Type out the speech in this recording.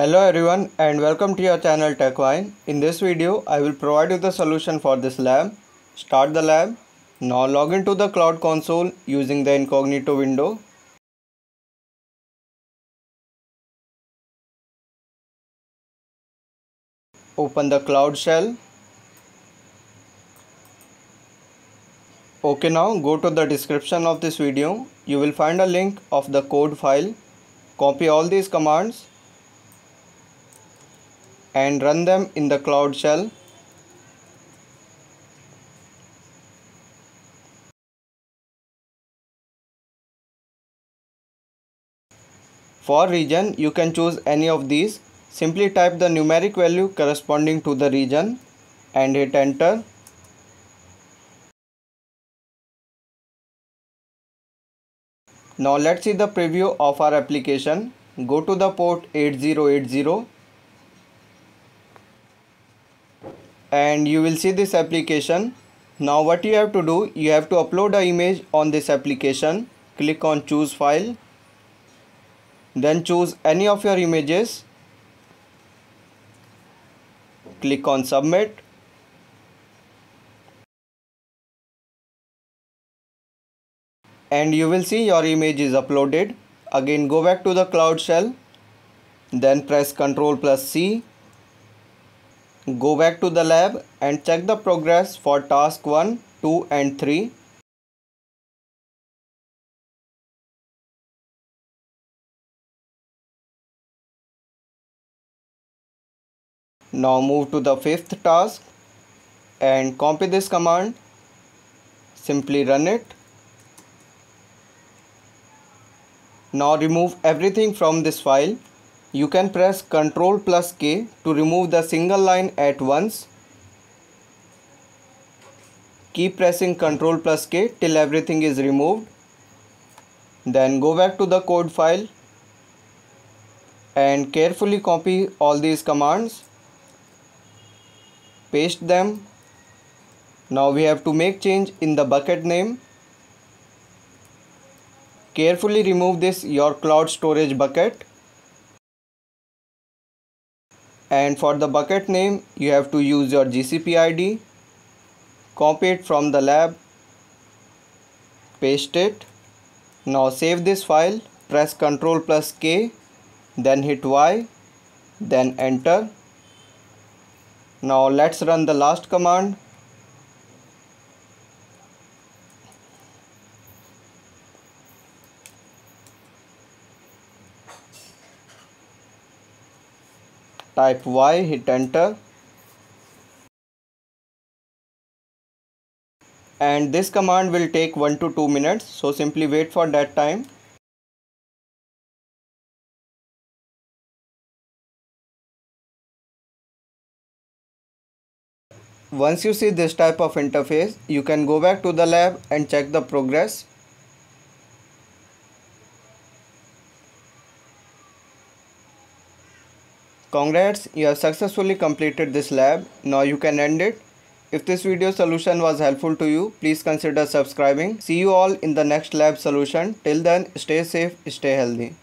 Hello everyone and welcome to your channel TechVine. In this video I will provide you the solution for this lab. Start the lab. Now log into the cloud console using the incognito window. Open the cloud shell. Okay now go to the description of this video. You will find a link of the code file. Copy all these commands and run them in the cloud shell For region, you can choose any of these. Simply type the numeric value corresponding to the region and hit enter. Now let's see the preview of our application. Go to the port 8080 and you will see this application. Now what you have to do you have to upload a image on this application. Click on choose file. Then choose any of your images. Click on submit. And you will see your image is uploaded. Again go back to the cloud shell. Then press ctrl plus c Go back to the lab and check the progress for task 1, 2 and 3. Now move to the fifth task and copy this command. Simply run it. Now remove everything from this file you can press Ctrl plus K to remove the single line at once. Keep pressing Ctrl plus K till everything is removed. Then go back to the code file and carefully copy all these commands. Paste them. Now we have to make change in the bucket name. Carefully remove this your cloud storage bucket and for the bucket name you have to use your GCP ID copy it from the lab paste it. Now save this file press ctrl plus K then hit Y then enter. Now let's run the last command type Y hit enter and this command will take 1 to 2 minutes so simply wait for that time Once you see this type of interface, you can go back to the lab and check the progress. Congrats, you have successfully completed this lab. Now you can end it. If this video solution was helpful to you, please consider subscribing. See you all in the next lab solution. Till then, stay safe, stay healthy.